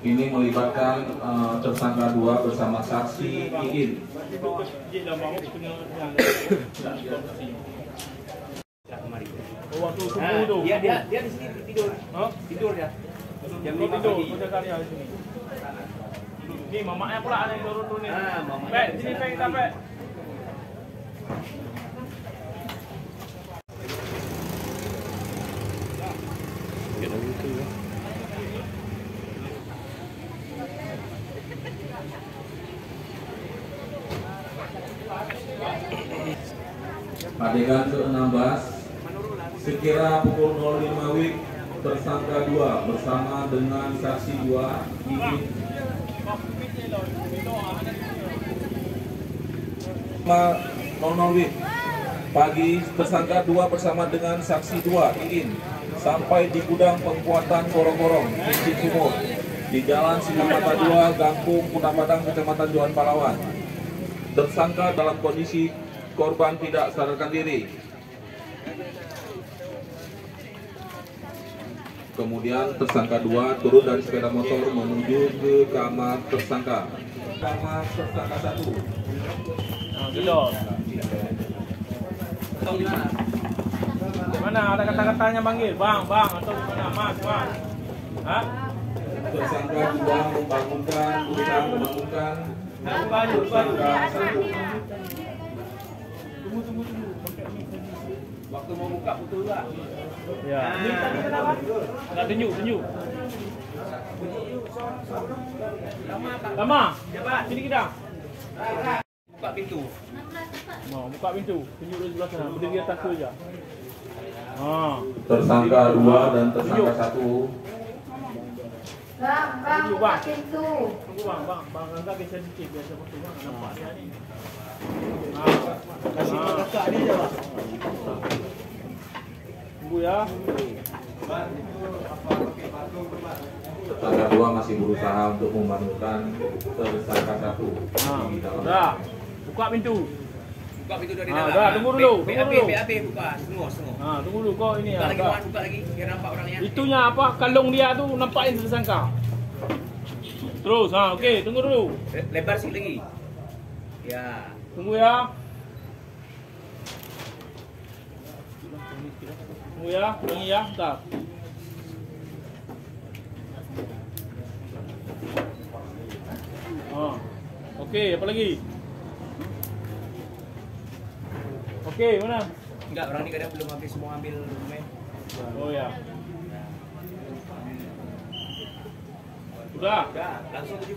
Ini melibatkan eh, tersangka dua bersama saksi Iin. Waktu subuh tu. dia dia dia di sini tidur. Tidur dia. Jam Kau 5 tidur, pagi. kau cakap dia di sini. Ni mamaknya pula ada yang turun turun ni. Ah, mamaknya. Pek, sini pek kita pek. Ya. Adegan ke-16 sekira pukul 05 WIB tersangka 2 bersama dengan saksi 2 Iin Ma 00 WIB. Pagi tersangka 2 bersama dengan saksi 2 Iin sampai di gudang pembuatan korong-korong di Sumur di Jalan Sinamata 2 Gampung Padang Kecamatan Johan Palawan tersangka dalam kondisi korban tidak sadarkan diri Kemudian tersangka dua turun dari sepeda motor menuju ke kamar tersangka. Kamar tersangka satu. Tidur. Mana ada kata-katanya panggil? Bang, bang atau mana? Mas, mas. Ha? Tersangka dua membangunkan, berusaha membangunkan. Tunggu, tunggu, tunggu. Waktu mau buka betul tak? Ya. Kenapa? Tak tunjuk, tunjuk. Lama. Cepat. Sini kita. Buka pintu. Mau buka pintu. Tunjuk di sebelah sana. Berdiri atas tu je. Tersangka dua dan tersangka satu. Bang, bang, buka bang. pintu. Tunggu bang, bang, bang angkat ke sensitif biasa waktu bang nampak dia ni. Ha. Kasih kakak ni je bang. Tunggu ya. Tersangka dua masih berusaha untuk membangunkan tersangka satu. Dah. Buka pintu. Buka pintu dari Ah, dalam. dah, tunggu dulu, tunggu dulu. BAP buka. Semua, semua. Ha, tunggu dulu kau ini Buka ya. lagi. Buka lagi. Biar nampak orangnya. Itunya apa? Kalung dia tu nampakin tersangka. Terus, ha, okey, tunggu dulu. Le- Lebar sikit lagi. Ya. Tunggu ya. Tunggu ya, ulangi ya, bentar. Ha. Okey, apa lagi? Okey, mana? Enggak, orang ni kadang belum habis semua ambil dokumen. Oh ya. Sudah. Dah, langsung 17.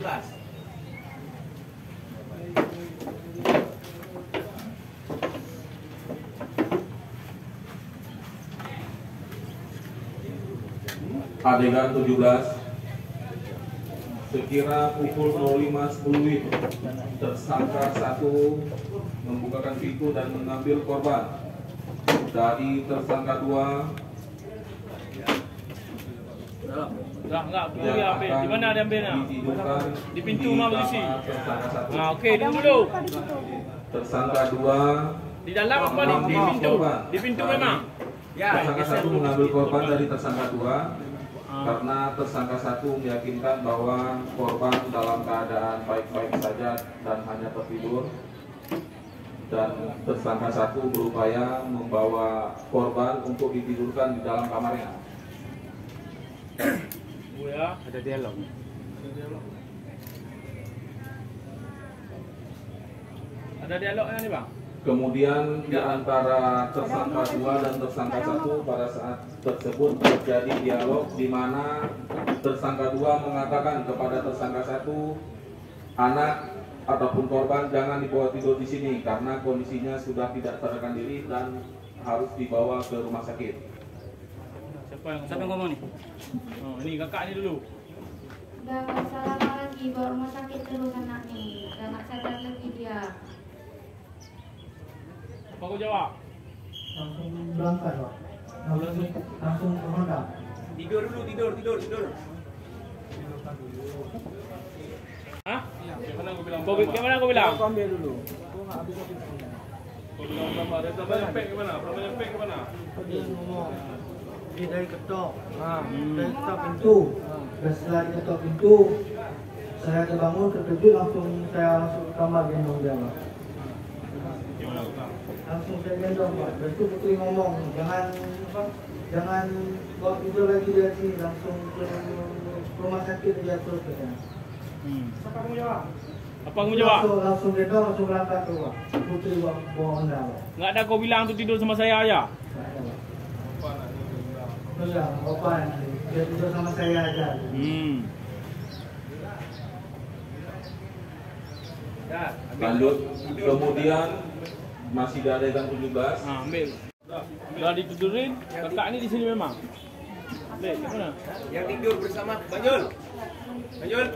Adegan 17 Sekira pukul 05.10 WIB Tersangka satu membukakan pintu dan mengambil korban Dari tersangka dua Dah, enggak, perlu ambil. Di mana dia ambilnya? Di pintu satu Ha, okey, tunggu dulu. Tersangka dua Di dalam apa di, di pintu? Di pintu memang. Ya, Tersangka satu mengambil korban dari tersangka dua. Karena tersangka satu meyakinkan bahwa korban dalam keadaan baik-baik saja dan hanya tertidur dan tersangka satu berupaya membawa korban untuk ditidurkan di dalam kamarnya. Ya. Ada dialog. Ada dialognya ni, Bang? Kemudian di antara tersangka dua dan tersangka satu pada saat tersebut terjadi dialog di mana tersangka dua mengatakan kepada tersangka satu anak ataupun korban jangan dibawa tidur di sini karena kondisinya sudah tidak sadarkan diri dan harus dibawa ke rumah sakit. Siapa yang Siapa yang ngomong nih? Oh, ini kakak ni dulu. Udah masalah apa lagi bawa rumah sakit terus anak nih Udah nggak sadar lagi dia Kau jawab? langsung berangkat pak langsung langsung ke Honda Tidur dulu, tidur, tidur, tidur. Hah? Yang mana kau bilang? Kau yang mana kau bilang? Kau ambil dulu. Kau enggak habis habis. Kau bilang berapa? Ada berapa nyampe ke mana? Berapa nyampe ke mana? dia ngomong dia dari ketok Ha. dari ketok pintu dan setelah dia ketok pintu saya terbangun terkejut langsung saya masuk ke kamar gendong dia pak Gimana? Langsung saya gendong pak itu putri ngomong jangan apa jangan buat tidur lagi di sini langsung ke rumah sakit dia terus katanya Hmm. apa kamu jawab Apa kamu jawab? langsung langsung gendong langsung berangkat tuh pak putri bawa bawa Honda Enggak ada kau bilang tu tidur sama saya aja. Nggak ada. Enggak, Bapak nanti. Dia tidur sama saya aja. Hmm. Lanjut. Kemudian masih di adegan 17. Ha, ambil. Dah ditidurin. Kakak ni di sini memang. Lek, mana? Yang tidur bersama Banyul. Banyul.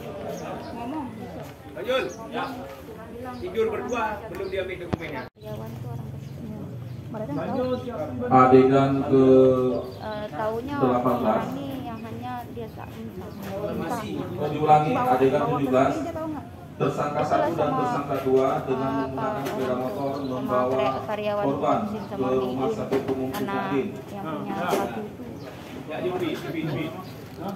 Banyul. Ya. Tidur berdua belum diambil dokumennya. Adegan ke Eh, Taunya 18. orang ini yang hanya dia tak minta oh, diulangi adegan 17. Tersangka satu dan tersangka dua dengan menggunakan sepeda motor membawa korban ke rumah sakit umum punya Ah, ya. itu Ya, di ubi, ubi. Ha?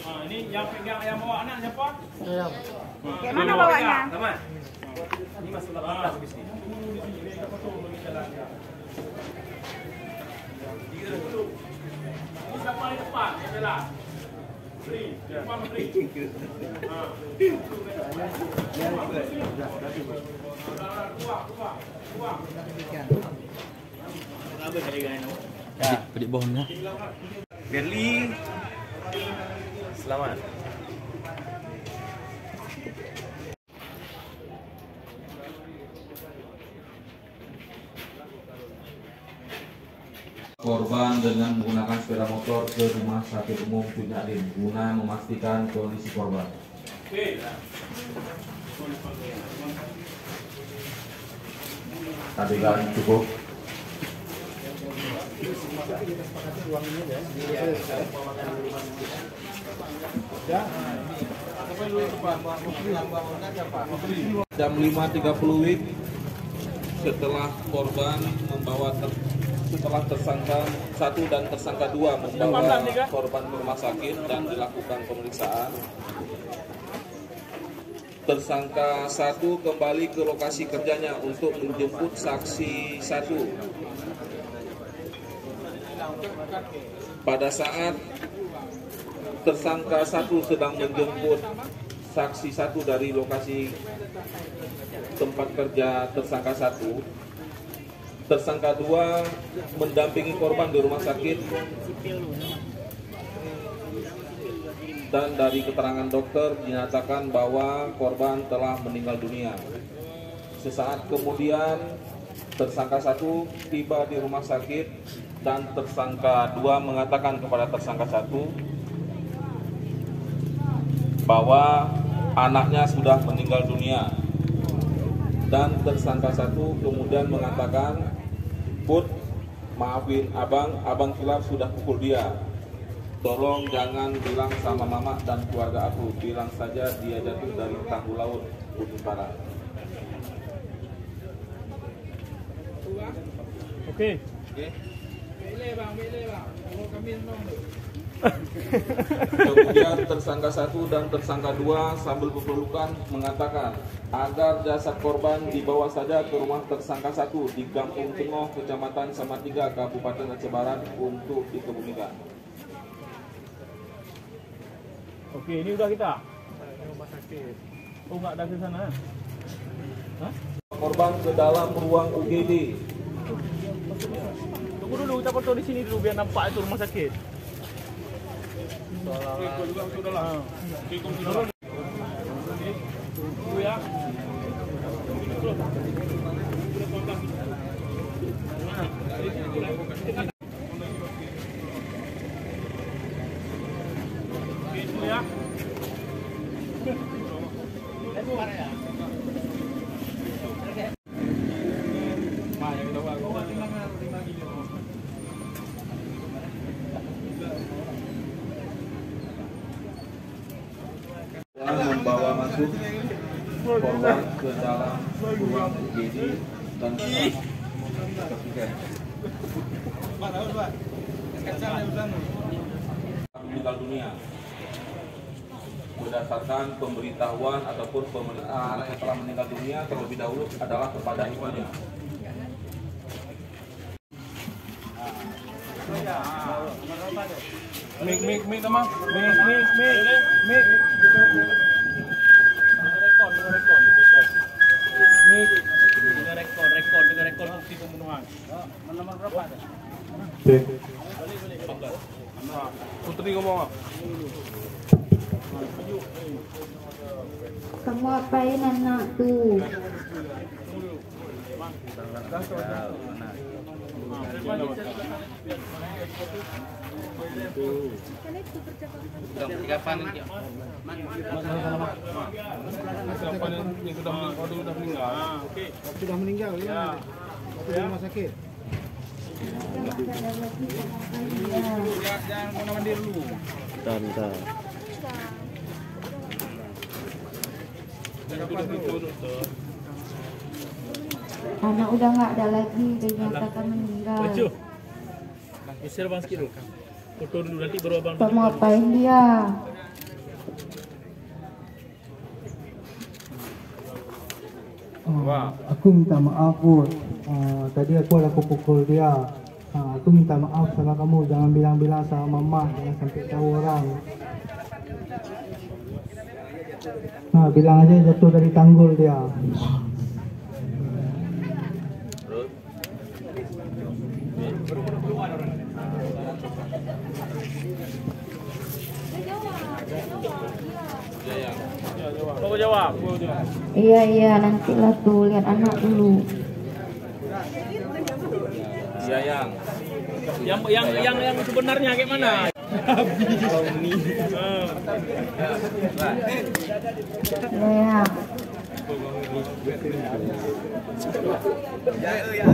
Ha, ini yang pegang yang bawa anak siapa? Saya Kayak mana bawanya? Tamat. Ini masuk 18 habis ni. Ini siapa di depan? Yang jelas. Beri, depan beri. Ha. Keluar, keluar, keluar. Berli. Selamat. Korban dengan menggunakan sepeda motor ke rumah sakit umum Punyadin guna memastikan kondisi korban. Okey. Adegan cukup. Jam 5.30 WIB setelah korban membawa setelah tersangka satu dan tersangka dua membawa korban ke rumah sakit dan dilakukan pemeriksaan. Tersangka satu kembali ke lokasi kerjanya untuk menjemput saksi satu. Pada saat tersangka satu sedang menjemput saksi satu dari lokasi tempat kerja tersangka satu, tersangka dua mendampingi korban di rumah sakit dan dari keterangan dokter dinyatakan bahwa korban telah meninggal dunia. Sesaat kemudian tersangka satu tiba di rumah sakit dan tersangka dua mengatakan kepada tersangka satu bahwa anaknya sudah meninggal dunia dan tersangka satu kemudian mengatakan Put maafin abang abang kilap sudah pukul dia. Tolong jangan bilang sama mama dan keluarga aku. Bilang saja dia jatuh dari tanggul laut Gunung Barat Okey. Kemudian tersangka satu dan tersangka dua sambil berpelukan mengatakan agar jasad korban dibawa saja ke rumah tersangka satu di Kampung Tengah, Kecamatan Samatiga, Kabupaten Aceh Barat untuk dikebumikan. Okey, ini udah kita. Oh, enggak ada ke sana. Hah? Korban ke dalam ruang UGD. Tunggu dulu, kita foto di sini dulu biar nampak itu rumah sakit. Okey, korban ke dalam ruang UGD dan meninggal dunia berdasarkan pemberitahuan ataupun anak yang telah meninggal dunia terlebih dahulu adalah kepada ibunya. Mik mik mik nama. Mik mik mik mik. Nomor berapa ada? Putri ngomong apa? Kamu apain anak tuh? Siapa yang yang sudah meninggal? Sudah meninggal. Ah, okey. Sudah meninggal ya. Waktu di rumah sakit. Jangan mandi dulu. Anak udah nggak ada lagi dinyatakan meninggal. Bang sikit dulu. Foto dulu nanti baru abang. Kamu apain dia? Ah, aku minta maaf Bud. Ah, tadi aku ada pukul dia. Ah, aku minta maaf sama kamu. Jangan bilang-bilang sama mama. Jangan sampai tahu orang. Nah, bilang aja jatuh dari tanggul dia. Iya iya nantilah tuh lihat anak dulu. Iya yang Yang yang yang yang sebenarnya kayak mana? Iya ya.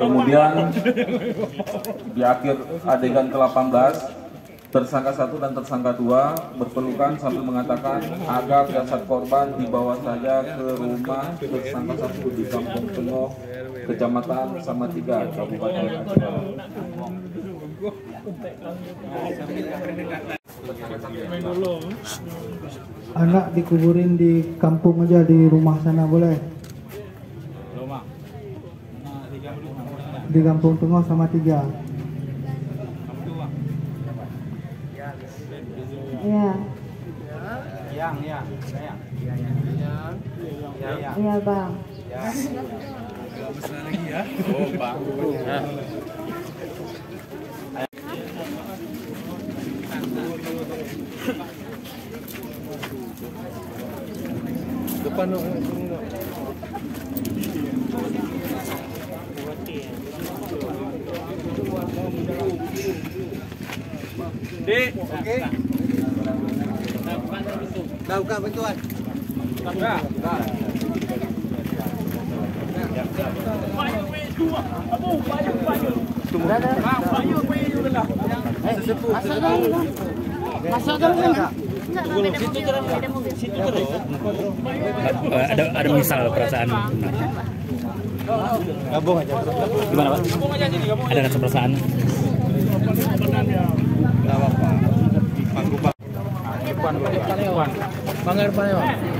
Kemudian di akhir adegan ke-18 tersangka satu dan tersangka dua berpelukan sambil mengatakan agar jasad korban dibawa saja ke rumah tersangka satu di Kampung Tengok, Kecamatan Samatiga, Kabupaten Aceh. Anak dikuburin di kampung aja di rumah sana boleh? Di kampung tengah sama tiga. Iya. Yang, yang, yang. Iya bang. Oh, Bang. Depan dong. Dek, oke. Dah buka bantuan. Dah, dah. Fire way dua. Abu, fire fire. Tunggu. Ah, fire way juga ada ada misal perasaan Gabung aja. gimana pak ada rasa perasaan depan, depan. Bangga depan ya, Bang.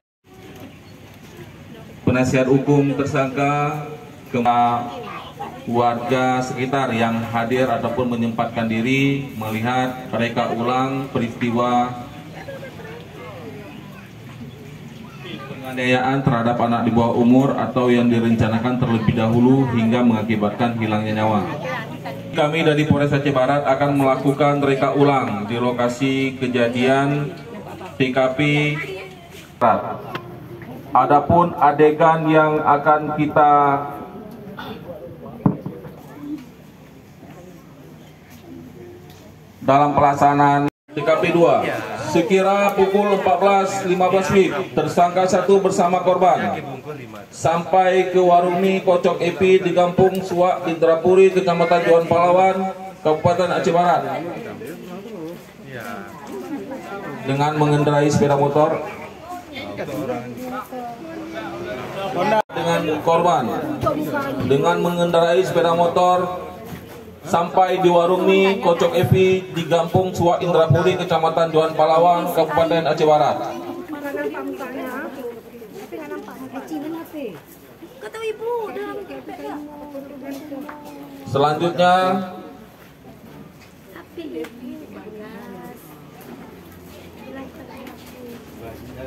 penasihat hukum tersangka ke warga sekitar yang hadir ataupun menyempatkan diri melihat mereka ulang peristiwa penganiayaan terhadap anak di bawah umur atau yang direncanakan terlebih dahulu hingga mengakibatkan hilangnya nyawa. Kami dari Polres Aceh Barat akan melakukan reka ulang di lokasi kejadian TKP. Adapun adegan yang akan kita dalam pelaksanaan TKP 2 sekira pukul 14.15 WIB tersangka satu bersama korban. Sampai ke warung mie Kocok Epi di Kampung Suak Indrapuri Kecamatan Johan Palawan Kabupaten Aceh Barat. Dengan mengendarai sepeda motor dengan korban dengan mengendarai sepeda motor sampai di warung mie Kocok Evi di Gampung Suak Indrapuri Kecamatan Johan Palawan Kabupaten Aceh Barat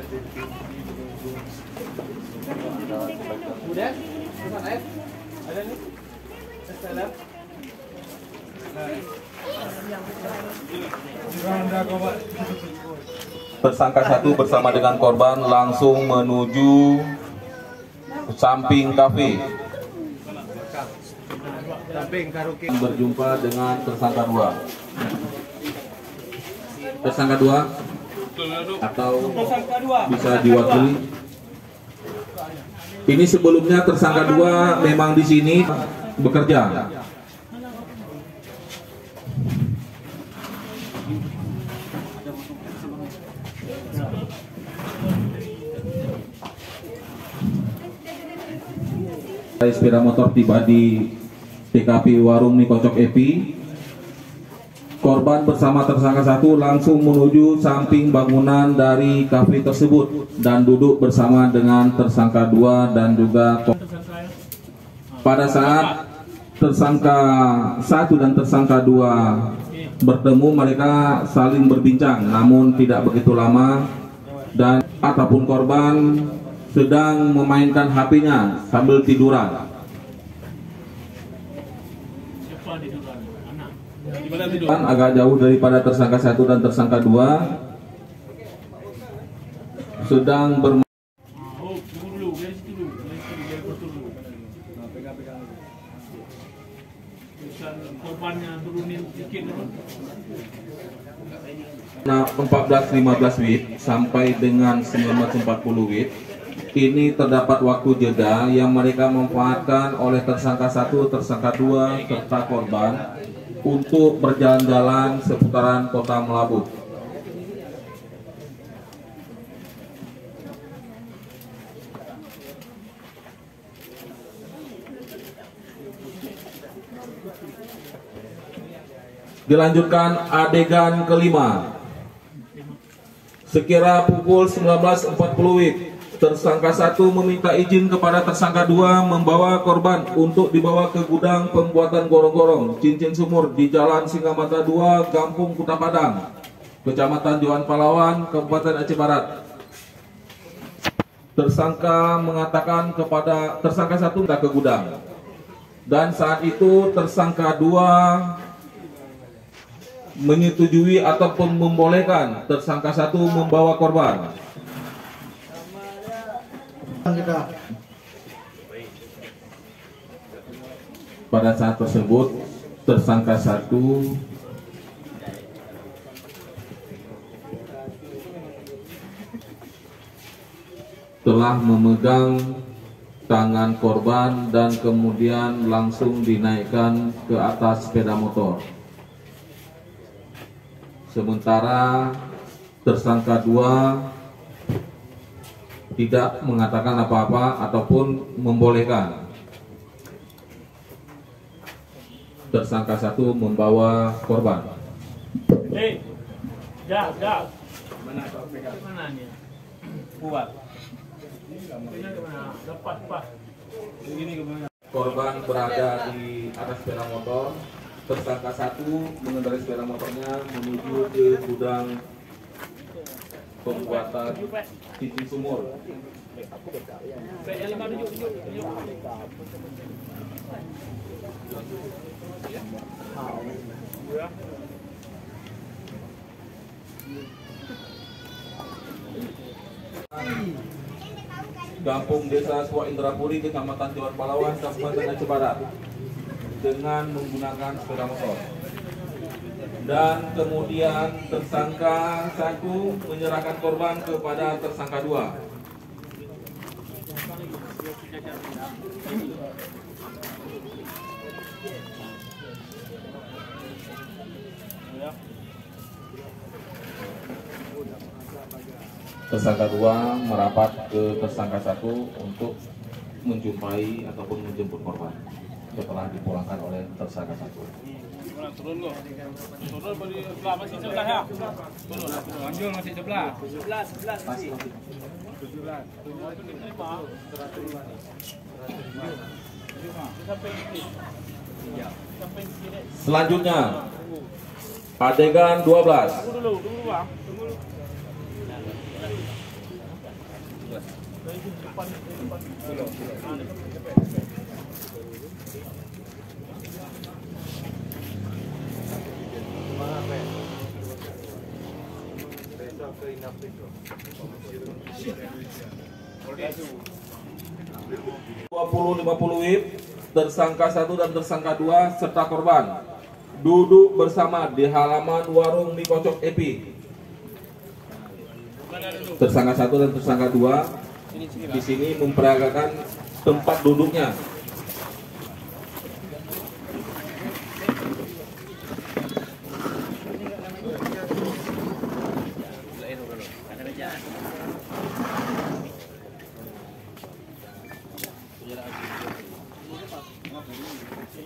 Dalam selanjutnya Tapi tersangka satu bersama dengan korban langsung menuju samping kafe. Berjumpa dengan tersangka dua. Tersangka dua atau bisa diwakili. Ini sebelumnya tersangka dua memang di sini bekerja. Sepeda motor tiba di TKP Warung Mie Kocok Epi. Korban bersama tersangka satu langsung menuju samping bangunan dari kafe tersebut dan duduk bersama dengan tersangka dua dan juga pada saat tersangka satu dan tersangka dua bertemu mereka saling berbincang namun tidak begitu lama dan ataupun korban sedang memainkan HP-nya sambil tiduran. Kan agak jauh daripada tersangka satu dan tersangka dua sedang bermain Oh. Nah, pegang pegang dulu. Terusan korbannya turunin sedikit dulu. Nah, 14-15 WIB sampai dengan 1940 WIB ini terdapat waktu jeda yang mereka memanfaatkan oleh tersangka satu, tersangka dua, serta korban untuk berjalan-jalan seputaran kota Melabuh. Dilanjutkan adegan kelima. Sekira pukul 19.40 WIB, tersangka satu meminta izin kepada tersangka dua membawa korban untuk dibawa ke gudang pembuatan gorong-gorong cincin sumur di Jalan Singamata 2, Kampung Kuta Padang, Kecamatan Johan Palawan, Kabupaten Aceh Barat. Tersangka mengatakan kepada tersangka satu minta ke gudang. Dan saat itu tersangka dua menyetujui ataupun membolehkan tersangka satu membawa korban. Pada saat tersebut tersangka satu telah memegang tangan korban dan kemudian langsung dinaikkan ke atas sepeda motor. Sementara tersangka dua tidak mengatakan apa-apa ataupun membolehkan tersangka satu membawa korban. Eh, jak, jak. Mana kau pegang? Mana ni? Buat. Ini? Lepas, lepas. Begini ke mana? Korban berada di atas sepeda motor. Tersangka satu mengendarai sepeda motornya menuju ke gudang pembuatan cincin sumur. Kampung Desa Suwa Indrapuri, Kecamatan Jawa Palawan, Kabupaten Aceh Barat dengan menggunakan sepeda motor. Dan kemudian tersangka satu menyerahkan korban kepada tersangka dua. Tersangka dua merapat ke tersangka satu untuk menjumpai ataupun menjemput korban setelah dipulangkan oleh tersangka satu. Mana turun kau? Turun beri sebelah masih sebelah ya. Turun. Manjul masih sebelah. Selanjutnya adegan 12 Tunggu dulu, tunggu bang. Tunggu dulu. Dua puluh lima puluh WIB tersangka satu dan tersangka dua serta korban duduk bersama di halaman warung mie kocok Epi. Tersangka satu dan tersangka dua di sini memperagakan tempat duduknya.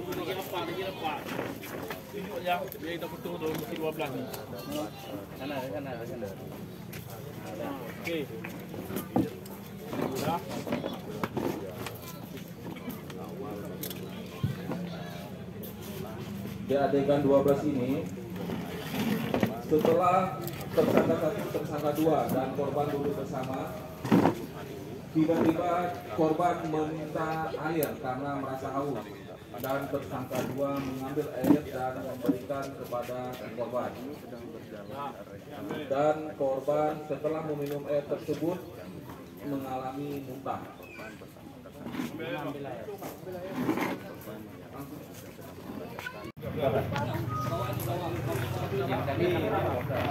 Lagi lepas, lagi lepas. Tunjuk je. Biar kita potong dulu mesti 12 ni. Sana, sana, sana. Okey. Dah. Di adegan 12 ini setelah tersangka satu, tersangka dua dan korban duduk bersama tiba-tiba korban meminta air karena merasa haus dan tersangka dua mengambil air dan memberikan kepada korban. Dan korban setelah meminum air tersebut mengalami muntah.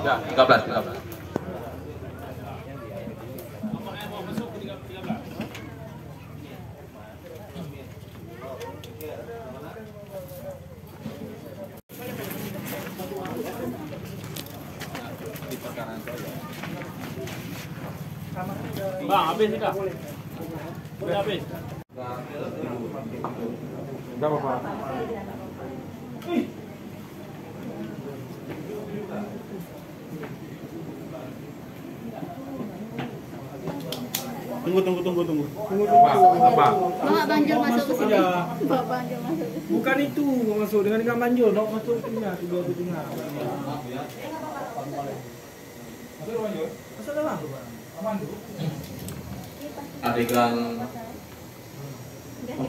Ya 13 13 Bang, habis ni dah. Dah habis. Enggak apa-apa. Tunggu, tunggu, tunggu, tunggu. Apa? Bawa banjir masuk ke sini. Bawa banjir masuk. Bukan itu masuk dengan ikan banjir, nak masuk ke tengah, tiga ke tengah. 9 14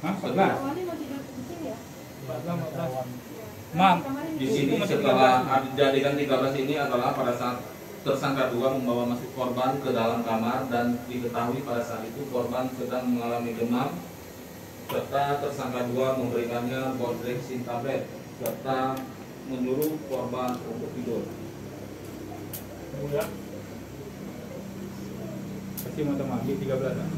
Hah? 14? Ma, di sini setelah jadikan 13 ini adalah pada saat tersangka dua membawa masuk korban ke dalam kamar dan diketahui pada saat itu korban sedang mengalami demam serta tersangka dua memberikannya bodrexin tablet serta menyuruh korban untuk tidur. Kemudian Kasih mata mak, 13 dah.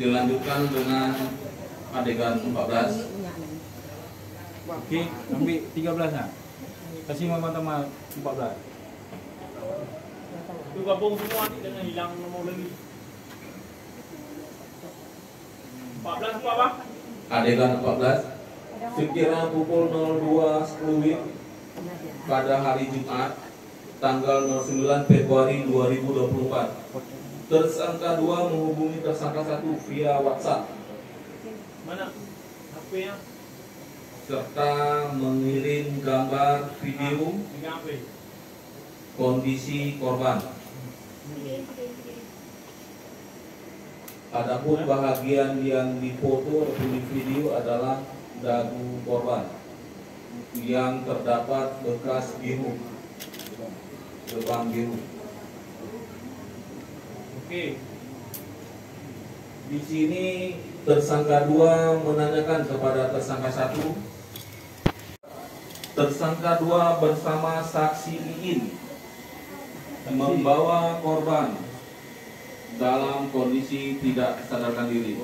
dilanjutkan dengan adegan 14 Okey, ambil 13 lah. Kasih mama tambah 14. Tu gabung semua ni jangan hilang nombor lagi. 14 apa bang? adegan 14 sekira pukul 02.10 WIB pada hari Jumat tanggal 09 Februari 2024 tersangka 2 menghubungi tersangka 1 via WhatsApp Mana? HP-nya? serta mengirim gambar video kondisi korban Adapun bahagian yang difoto atau di video adalah dagu korban yang terdapat bekas biru, lubang biru. Okey. Di sini tersangka dua menanyakan kepada tersangka satu. Tersangka dua bersama saksi Iin membawa korban dalam kondisi tidak sadarkan diri.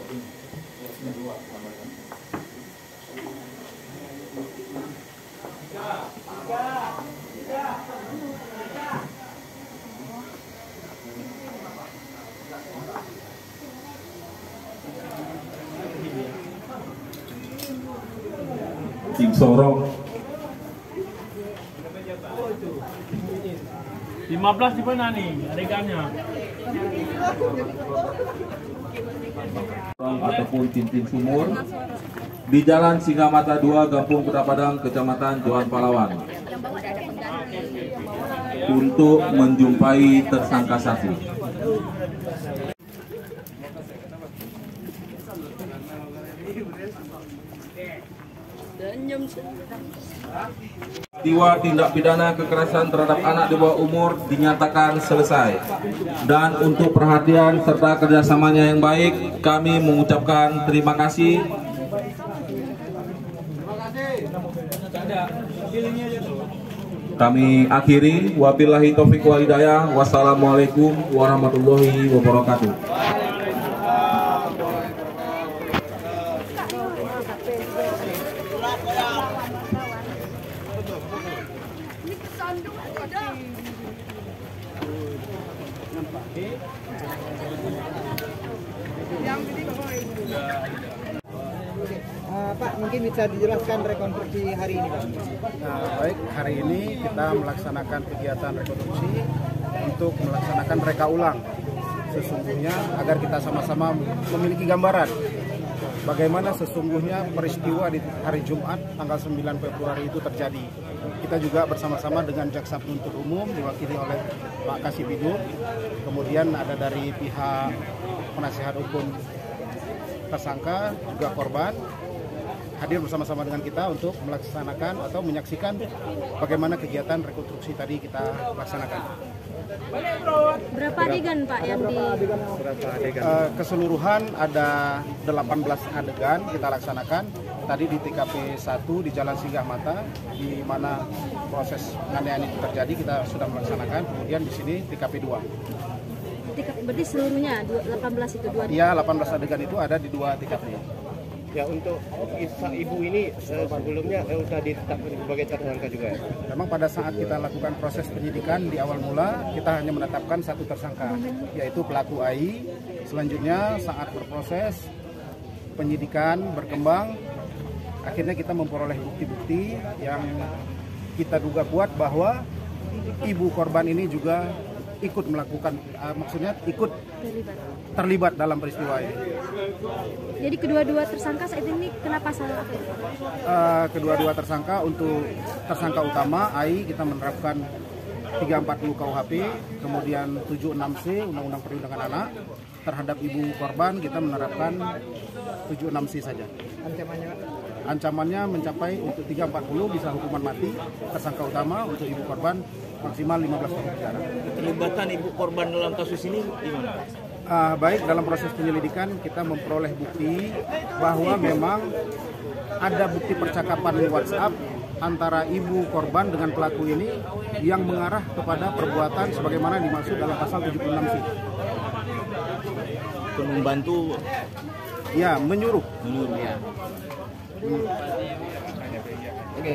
Tim Sorong 15 di mana ni? Adegannya. ataupun tim-tim sumur di Jalan Singamata 2 Gampung Kota Padang Kecamatan Johan Palawan untuk menjumpai tersangka satu. Peristiwa tindak pidana kekerasan terhadap anak di bawah umur dinyatakan selesai. Dan untuk perhatian serta kerjasamanya yang baik, kami mengucapkan terima kasih. Kami akhiri, wabillahi taufiq hidayah, wassalamualaikum warahmatullahi wabarakatuh. Ah, Pak, mungkin bisa dijelaskan rekonstruksi hari ini, Pak. Nah, baik, hari ini kita melaksanakan kegiatan rekonstruksi untuk melaksanakan reka ulang sesungguhnya agar kita sama-sama memiliki gambaran bagaimana sesungguhnya peristiwa di hari Jumat tanggal 9 Februari itu terjadi. Kita juga bersama-sama dengan Jaksa Penuntut Umum diwakili oleh Pak Kasih Biduk, kemudian ada dari pihak penasihat hukum tersangka juga korban hadir bersama-sama dengan kita untuk melaksanakan atau menyaksikan bagaimana kegiatan rekonstruksi tadi kita laksanakan. Berapa adegan Pak yang di Eh, keseluruhan ada 18 adegan kita laksanakan. Tadi di TKP 1 di Jalan Singgah Mata di mana proses penganiayaan itu terjadi kita sudah melaksanakan. Kemudian di sini TKP 2 tiga- berarti seluruhnya dua- 18 itu dua ya 18 adegan itu ada di dua TKP Ya untuk ibu ini eh, sebelumnya eh, sudah ditetapkan sebagai tersangka juga ya? memang pada saat kita lakukan proses penyidikan di awal mula kita hanya menetapkan satu tersangka yaitu pelaku AI selanjutnya saat berproses penyidikan berkembang akhirnya kita memperoleh bukti-bukti yang kita duga kuat bahwa ibu korban ini juga ikut melakukan uh, maksudnya ikut terlibat. terlibat dalam peristiwa ini. Jadi kedua-dua tersangka saat ini kena pasal apa? Uh, kedua-dua tersangka untuk tersangka utama AI kita menerapkan 340 KUHP, kemudian 76C Undang-Undang Perlindungan Anak. Terhadap ibu korban kita menerapkan 76C saja. Ancamannya? Ancamannya mencapai untuk 340 bisa hukuman mati tersangka utama untuk ibu korban maksimal 15 tahun penjara. Keterlibatan ibu korban dalam kasus ini gimana? Ah, baik dalam proses penyelidikan kita memperoleh bukti bahwa memang ada bukti percakapan di WhatsApp antara ibu korban dengan pelaku ini yang mengarah kepada perbuatan sebagaimana dimaksud dalam pasal 76C. ikut membantu Ya, menyuruh. menurut ya. Oke.